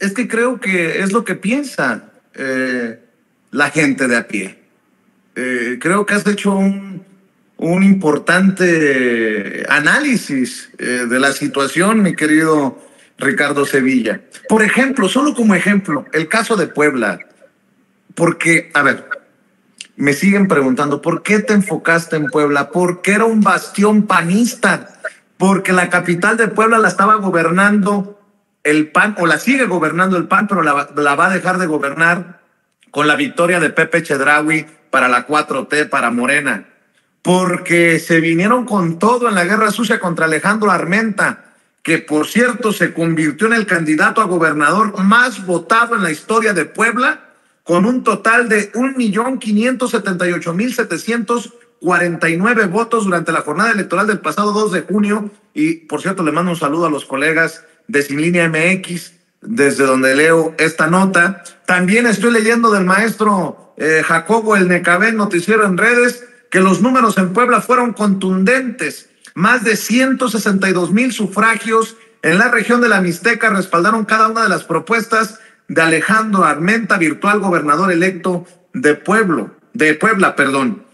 es que creo que es lo que piensa eh, la gente de a pie. Eh, creo que has hecho un, un importante análisis eh, de la situación, mi querido Ricardo Sevilla. Por ejemplo, solo como ejemplo, el caso de Puebla. Porque, a ver, me siguen preguntando, ¿por qué te enfocaste en Puebla? Porque era un bastión panista, porque la capital de Puebla la estaba gobernando el PAN, o la sigue gobernando el PAN, pero la, la va a dejar de gobernar con la victoria de Pepe Chedraui para la 4T, para Morena porque se vinieron con todo en la guerra sucia contra Alejandro Armenta, que por cierto se convirtió en el candidato a gobernador más votado en la historia de Puebla, con un total de 1.578.749 votos durante la jornada electoral del pasado 2 de junio. Y por cierto, le mando un saludo a los colegas de Sin Línea MX, desde donde leo esta nota. También estoy leyendo del maestro eh, Jacobo El Necabé, noticiero en redes, que los números en Puebla fueron contundentes. Más de 162 mil sufragios en la región de la Mixteca respaldaron cada una de las propuestas de Alejandro Armenta, virtual gobernador electo de Pueblo, de Puebla, perdón.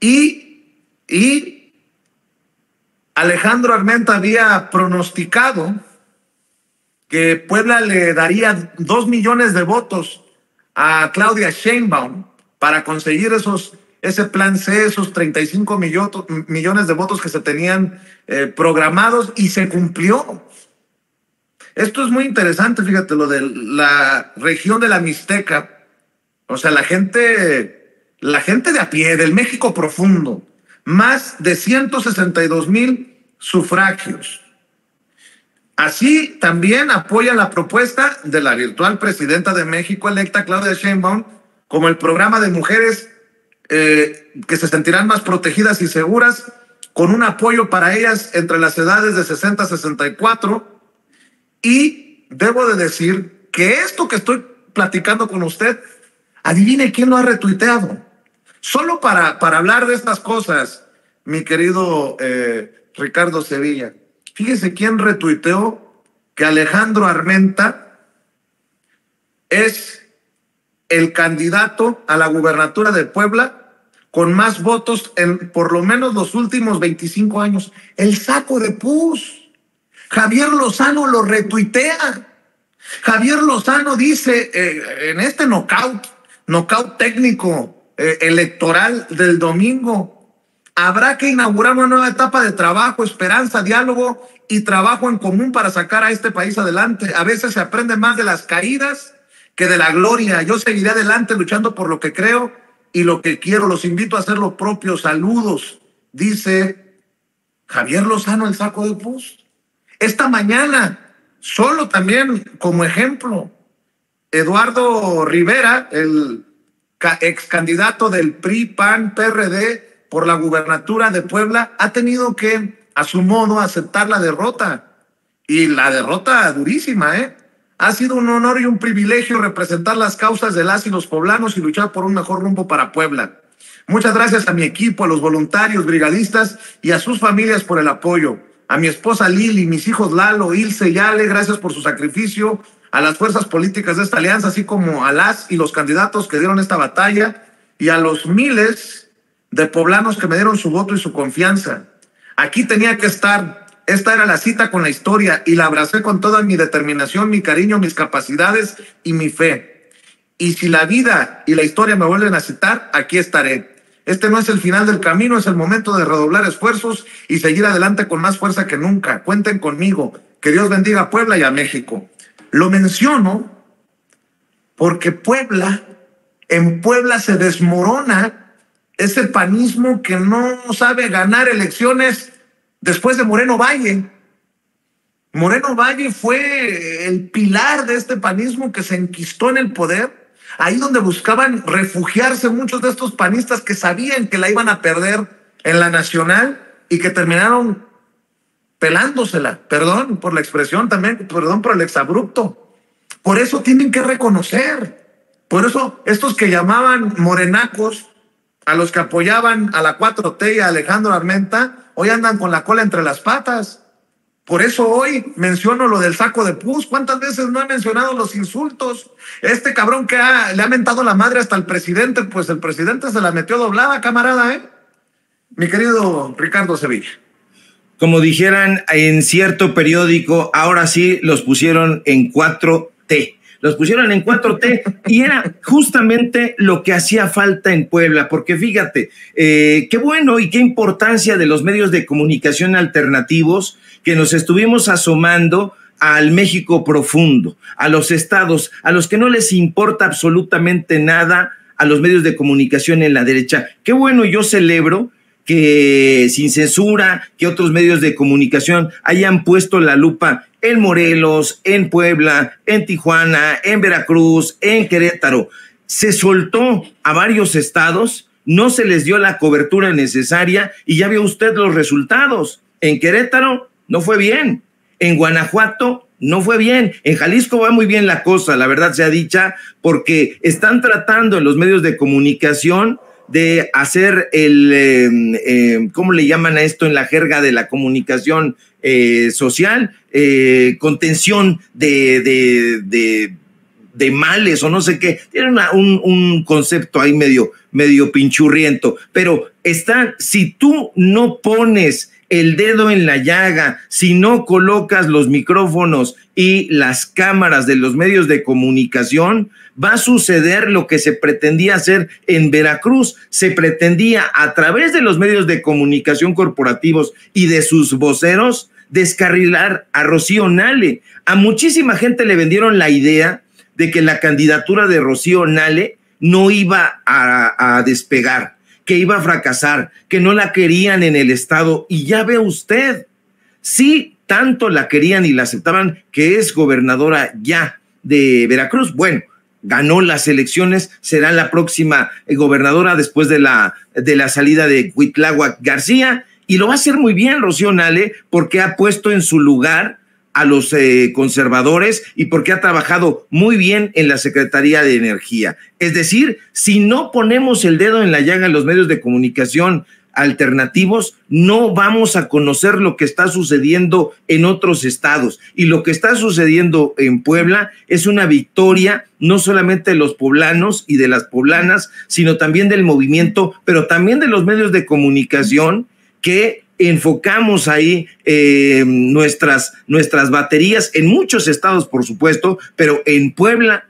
Y, y Alejandro Armenta había pronosticado que Puebla le daría dos millones de votos a Claudia Sheinbaum para conseguir esos ese plan C, esos 35 millones de votos que se tenían eh, programados y se cumplió. Esto es muy interesante, fíjate, lo de la región de la Mixteca. O sea, la gente, la gente de a pie, del México profundo, más de 162 mil sufragios. Así también apoya la propuesta de la virtual presidenta de México electa, Claudia Sheinbaum, como el programa de mujeres eh, que se sentirán más protegidas y seguras, con un apoyo para ellas entre las edades de 60 a 64. Y debo de decir que esto que estoy platicando con usted, adivine quién lo ha retuiteado. Solo para, para hablar de estas cosas, mi querido eh, Ricardo Sevilla, fíjese quién retuiteó que Alejandro Armenta es el candidato a la gubernatura de Puebla con más votos en por lo menos los últimos 25 años. El saco de pus. Javier Lozano lo retuitea. Javier Lozano dice eh, en este knockout, knockout técnico eh, electoral del domingo, habrá que inaugurar una nueva etapa de trabajo, esperanza, diálogo y trabajo en común para sacar a este país adelante. A veces se aprende más de las caídas que de la gloria. Yo seguiré adelante luchando por lo que creo y lo que quiero. Los invito a hacer lo propio. Saludos, dice Javier Lozano, el saco de pus. Esta mañana, solo también como ejemplo, Eduardo Rivera, el ex candidato del PRI, PAN, PRD por la gubernatura de Puebla, ha tenido que, a su modo, aceptar la derrota. Y la derrota durísima, ¿eh? Ha sido un honor y un privilegio representar las causas de las y los poblanos y luchar por un mejor rumbo para Puebla. Muchas gracias a mi equipo, a los voluntarios, brigadistas y a sus familias por el apoyo. A mi esposa Lili, mis hijos Lalo, Ilse y Ale, gracias por su sacrificio. A las fuerzas políticas de esta alianza, así como a las y los candidatos que dieron esta batalla. Y a los miles de poblanos que me dieron su voto y su confianza. Aquí tenía que estar esta era la cita con la historia y la abracé con toda mi determinación, mi cariño, mis capacidades y mi fe. Y si la vida y la historia me vuelven a citar, aquí estaré. Este no es el final del camino, es el momento de redoblar esfuerzos y seguir adelante con más fuerza que nunca. Cuenten conmigo. Que Dios bendiga a Puebla y a México. Lo menciono porque Puebla, en Puebla se desmorona ese panismo que no sabe ganar elecciones después de Moreno Valle. Moreno Valle fue el pilar de este panismo que se enquistó en el poder, ahí donde buscaban refugiarse muchos de estos panistas que sabían que la iban a perder en la nacional y que terminaron pelándosela, perdón por la expresión también, perdón por el exabrupto. Por eso tienen que reconocer, por eso estos que llamaban morenacos, a los que apoyaban a la 4T y a Alejandro Armenta, hoy andan con la cola entre las patas. Por eso hoy menciono lo del saco de pus. ¿Cuántas veces no he mencionado los insultos? Este cabrón que le ha mentado la madre hasta el presidente, pues el presidente se la metió doblada, camarada, ¿eh? Mi querido Ricardo Sevilla. Como dijeran en cierto periódico, ahora sí los pusieron en 4T los pusieron en 4T y era justamente lo que hacía falta en Puebla, porque fíjate, eh, qué bueno y qué importancia de los medios de comunicación alternativos que nos estuvimos asomando al México profundo, a los estados, a los que no les importa absolutamente nada a los medios de comunicación en la derecha. Qué bueno, yo celebro que sin censura, que otros medios de comunicación hayan puesto la lupa en Morelos, en Puebla, en Tijuana, en Veracruz, en Querétaro. Se soltó a varios estados, no se les dio la cobertura necesaria y ya vio usted los resultados. En Querétaro no fue bien, en Guanajuato no fue bien. En Jalisco va muy bien la cosa, la verdad sea dicha, porque están tratando en los medios de comunicación de hacer el, em, em, ¿cómo le llaman a esto en la jerga de la comunicación eh, social? Eh, contención de, de, de, males o no sé qué. Tiene un, un, concepto ahí medio, medio pinchurriento, pero está, si tú no pones el dedo en la llaga, si no colocas los micrófonos y las cámaras de los medios de comunicación, va a suceder lo que se pretendía hacer en Veracruz. Se pretendía a través de los medios de comunicación corporativos y de sus voceros descarrilar a Rocío Nale. A muchísima gente le vendieron la idea de que la candidatura de Rocío Nale no iba a, a despegar que iba a fracasar, que no la querían en el Estado. Y ya ve usted, sí, tanto la querían y la aceptaban que es gobernadora ya de Veracruz. Bueno, ganó las elecciones, será la próxima eh, gobernadora después de la, de la salida de Huitláhuac García. Y lo va a hacer muy bien Rocío Nale porque ha puesto en su lugar a los eh, conservadores y porque ha trabajado muy bien en la Secretaría de Energía. Es decir, si no ponemos el dedo en la llaga en los medios de comunicación alternativos, no vamos a conocer lo que está sucediendo en otros estados. Y lo que está sucediendo en Puebla es una victoria no solamente de los poblanos y de las poblanas, sino también del movimiento, pero también de los medios de comunicación que enfocamos ahí eh, nuestras, nuestras baterías en muchos estados, por supuesto, pero en Puebla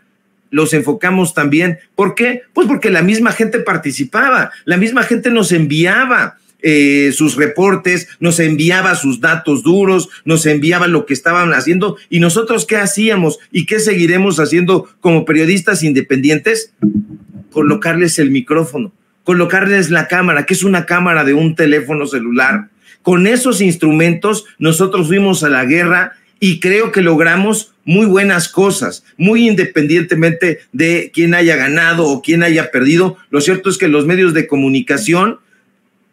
los enfocamos también. ¿Por qué? Pues porque la misma gente participaba, la misma gente nos enviaba. Eh, sus reportes, nos enviaba sus datos duros, nos enviaba lo que estaban haciendo y nosotros qué hacíamos y qué seguiremos haciendo como periodistas independientes, colocarles el micrófono, colocarles la cámara, que es una cámara de un teléfono celular, con esos instrumentos nosotros fuimos a la guerra y creo que logramos muy buenas cosas, muy independientemente de quién haya ganado o quién haya perdido. Lo cierto es que los medios de comunicación,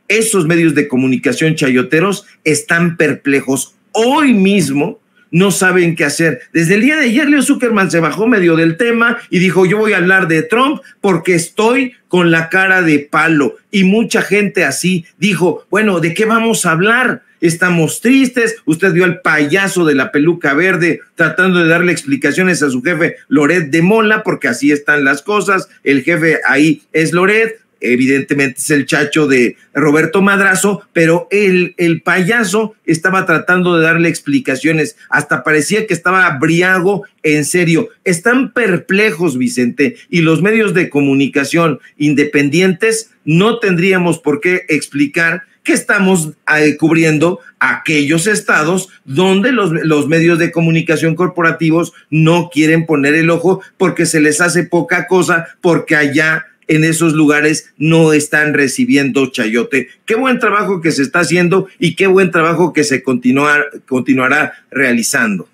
esos medios de comunicación chayoteros, están perplejos. Hoy mismo no saben qué hacer. Desde el día de ayer, Leo Zuckerman se bajó medio del tema y dijo, yo voy a hablar de Trump porque estoy con la cara de palo. Y mucha gente así dijo, bueno, ¿de qué vamos a hablar? Estamos tristes. Usted vio al payaso de la peluca verde tratando de darle explicaciones a su jefe Loret de Mola, porque así están las cosas. El jefe ahí es Loret evidentemente es el chacho de Roberto Madrazo, pero el, el payaso estaba tratando de darle explicaciones, hasta parecía que estaba briago en serio. Están perplejos, Vicente, y los medios de comunicación independientes no tendríamos por qué explicar que estamos eh, cubriendo aquellos estados donde los, los, medios de comunicación corporativos no quieren poner el ojo porque se les hace poca cosa, porque allá en esos lugares no están recibiendo chayote. Qué buen trabajo que se está haciendo y qué buen trabajo que se continuará realizando.